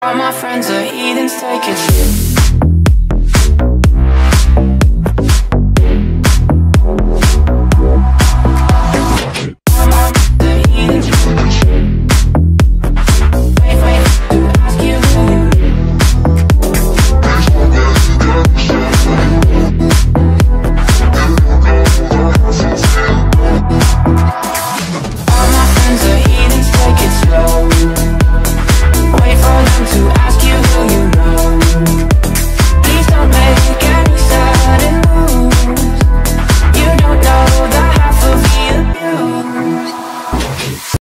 All my friends are heathens, take a trip.